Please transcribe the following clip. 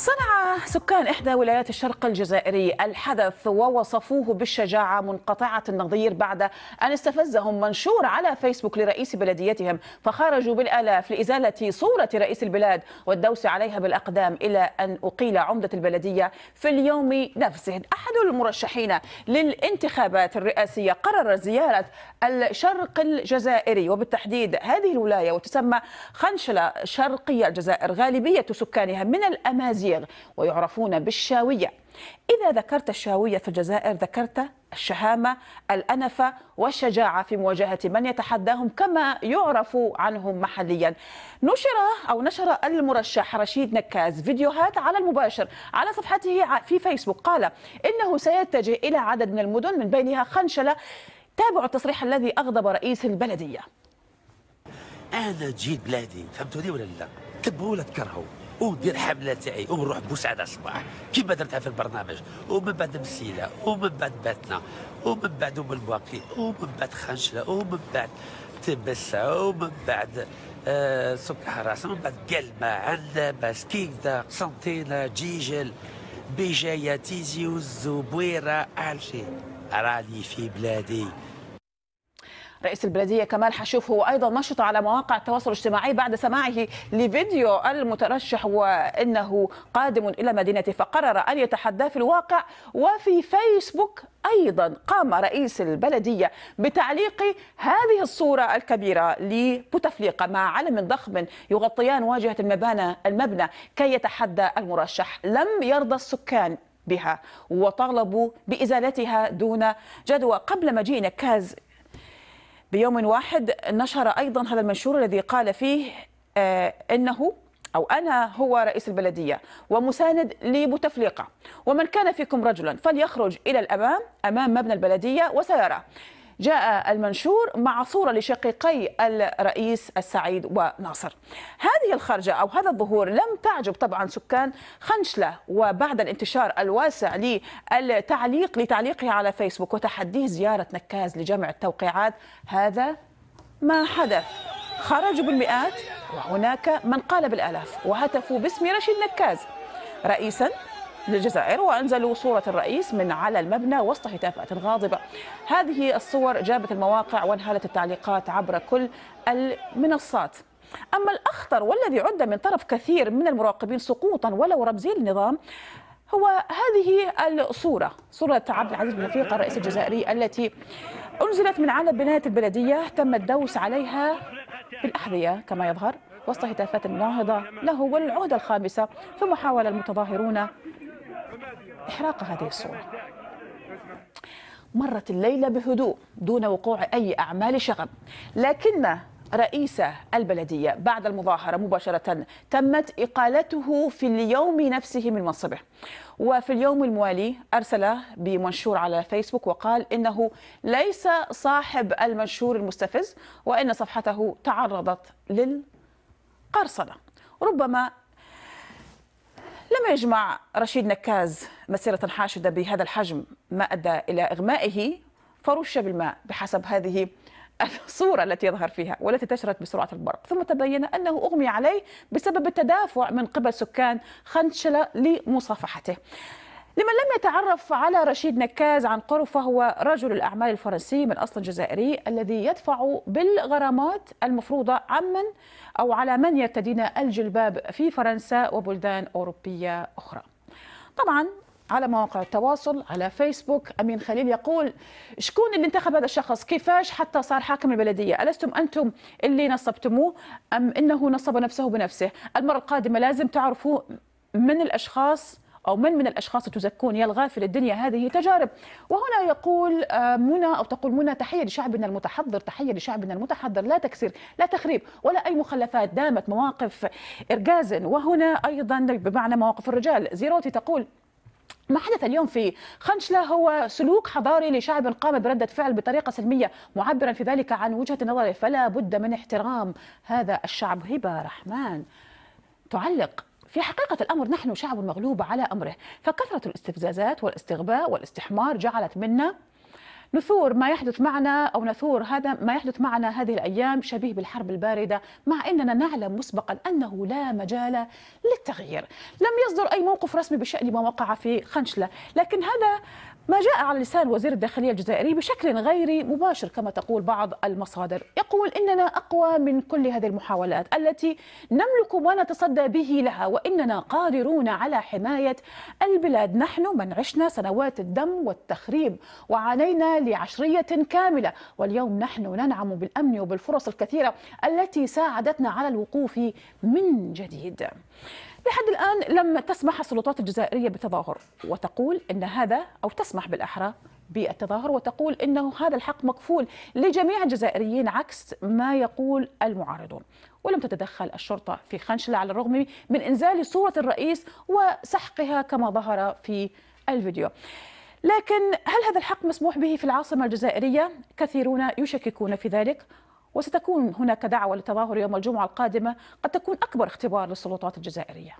صنع سكان إحدى ولايات الشرق الجزائري الحدث ووصفوه بالشجاعة منقطعة النظير بعد أن استفزهم منشور على فيسبوك لرئيس بلديتهم فخرجوا بالآلاف لإزالة صورة رئيس البلاد والدوس عليها بالأقدام إلى أن أقيل عمدة البلدية في اليوم نفسه. أحد المرشحين للانتخابات الرئاسية قرر زيارة الشرق الجزائري وبالتحديد هذه الولاية وتسمى خنشلة شرقية الجزائر غالبية سكانها من الأمازيغ. ويعرفون بالشاوية. إذا ذكرت الشاوية في الجزائر ذكرت الشهامة الأنفة والشجاعة في مواجهة من يتحداهم كما يعرف عنهم محليا. نشر أو نشر المرشح رشيد نكاز فيديوهات على المباشر على صفحته في فيسبوك. قال إنه سيتجه إلى عدد من المدن من بينها خنشلة تابعوا التصريح الذي أغضب رئيس البلدية. أنا جيت بلادي فهمتوني ولا لا؟ تبغوا ولا تكرهوا؟ وندير حملة تاعي ونروح بوسعاده الصباح كيما درتها في البرنامج. ومن بعد مسيلة ومن بعد باتنا ومن بعد أم الباقي ومن بعد خنشلة ومن بعد تبسة ومن بعد آه سك حراسه ومن بعد قلمة عنابه سكيكدا قسنطينه جيجل بجايه تيزي وزو بويرة الشي راني في بلادي. رئيس البلدية كمال حشوف هو أيضا نشط على مواقع التواصل الاجتماعي بعد سماعه لفيديو المترشح وأنه قادم إلى مدينته فقرر أن يتحداه في الواقع وفي فيسبوك أيضا. قام رئيس البلدية بتعليق هذه الصورة الكبيرة لبوتفليقة مع علم ضخم يغطيان واجهة المبانى المبنى كي يتحدى المرشح. لم يرضى السكان بها وطالبوا بإزالتها دون جدوى. قبل مجيء نكاز بيوم واحد نشر أيضا هذا المنشور الذي قال فيه آه إنه أو أنا هو رئيس البلدية ومساند لبوتفليقه ومن كان فيكم رجلا فليخرج إلى الأمام أمام مبنى البلدية وسيرى. جاء المنشور مع صورة لشقيقي الرئيس السعيد وناصر. هذه الخرجة أو هذا الظهور لم تعجب طبعا سكان خنشلة وبعد الانتشار الواسع للتعليق لتعليقه على فيسبوك وتحديه زيارة نكاز لجمع التوقيعات هذا ما حدث. خرجوا بالمئات وهناك من قال بالآلاف وهتفوا باسم رشيد نكاز رئيسا للجزائر وأنزلوا صورة الرئيس من على المبنى وسط هتافات غاضبة. هذه الصور جابت المواقع وانهالت التعليقات عبر كل المنصات. أما الأخطر والذي عد من طرف كثير من المراقبين سقوطا ولو رمزي للنظام هو هذه الصورة. صورة عبد العزيز بن رفيق الرئيس الجزائري التي أنزلت من على بناية البلدية تم الدوس عليها بالأحذية كما يظهر وسط هتافات الناهضة له والعهدة الخامسة ثم حاول المتظاهرون إحراق هذه الصورة. مرت الليلة بهدوء دون وقوع أي أعمال شغب لكن رئيس البلدية بعد المظاهرة مباشرة تمت إقالته في اليوم نفسه من منصبه. وفي اليوم الموالي أرسل بمنشور على فيسبوك وقال إنه ليس صاحب المنشور المستفز وإن صفحته تعرضت للقرصنة. ربما لم يجمع رشيد نكاز مسيرة حاشدة بهذا الحجم ما أدى إلى إغمائه فرش بالماء بحسب هذه الصورة التي يظهر فيها والتي تشرت بسرعة البرق. ثم تبين أنه أغمي عليه بسبب التدافع من قبل سكان خنشلة لمصافحته. لمن لم يتعرف على رشيد نكاز عن قرب فهو رجل الأعمال الفرنسي من أصل جزائري الذي يدفع بالغرامات المفروضة عمن أو على من يرتدين الجلباب في فرنسا وبلدان أوروبية أخرى. طبعا على مواقع التواصل على فيسبوك أمين خليل يقول شكون اللي انتخب هذا الشخص؟ كيفاش حتى صار حاكم البلدية؟ ألستم أنتم اللي نصبتموه أم إنه نصب نفسه بنفسه؟ المرة القادمة لازم تعرفوا من الأشخاص أو من من الأشخاص تزكون يا الغافل الدنيا هذه تجارب. وهنا يقول منى أو تقول منى تحية لشعبنا المتحضر تحية لشعبنا المتحضر لا تكسير لا تخريب ولا أي مخلفات دامت مواقف إرجاز. وهنا أيضا بمعنى مواقف الرجال. زيروتي تقول ما حدث اليوم في خنشلة؟ هو سلوك حضاري لشعب قام بردة فعل بطريقة سلمية معبرا في ذلك عن وجهة نظره فلا بد من احترام هذا الشعب. هبة رحمن تعلق. في حقيقة الأمر نحن شعب مغلوب على أمره فكثرة الاستفزازات والاستغباء والاستحمار جعلت منا نثور ما يحدث معنا أو نثور هذا ما يحدث معنا هذه الأيام شبيه بالحرب الباردة مع إننا نعلم مسبقا أنه لا مجال للتغيير. لم يصدر أي موقف رسمي بشأن ما وقع في خنشلة لكن هذا ما جاء على لسان وزير الداخلية الجزائري بشكل غير مباشر كما تقول بعض المصادر. يقول إننا أقوى من كل هذه المحاولات التي نملك ما نتصدى به لها وإننا قادرون على حماية البلاد. نحن من عشنا سنوات الدم والتخريب وعانينا لعشرية كاملة واليوم نحن ننعم بالأمن وبالفرص الكثيرة التي ساعدتنا على الوقوف من جديد. لحد الآن لم تسمح السلطات الجزائرية بالتظاهر وتقول أن هذا أو تسمح بالأحرى بالتظاهر وتقول إنه هذا الحق مكفول لجميع الجزائريين عكس ما يقول المعارضون. ولم تتدخل الشرطة في خنشلة على الرغم من إنزال صورة الرئيس وسحقها كما ظهر في الفيديو. لكن هل هذا الحق مسموح به في العاصمة الجزائرية؟ كثيرون يشككون في ذلك. وستكون هناك دعوة للتظاهر يوم الجمعة القادمة قد تكون أكبر اختبار للسلطات الجزائرية.